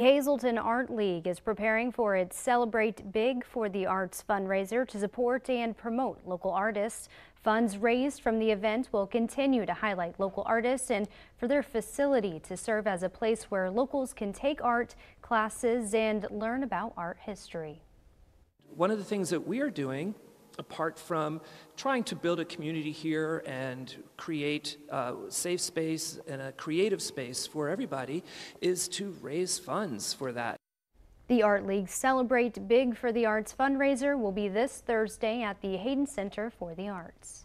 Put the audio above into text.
Hazleton Art League is preparing for its Celebrate Big for the Arts fundraiser to support and promote local artists. Funds raised from the event will continue to highlight local artists and for their facility to serve as a place where locals can take art classes and learn about art history. One of the things that we are doing apart from trying to build a community here and create a safe space and a creative space for everybody, is to raise funds for that. The Art League Celebrate Big for the Arts fundraiser will be this Thursday at the Hayden Center for the Arts.